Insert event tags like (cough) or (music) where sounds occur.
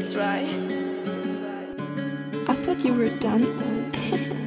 That's right. I thought you were done. (laughs)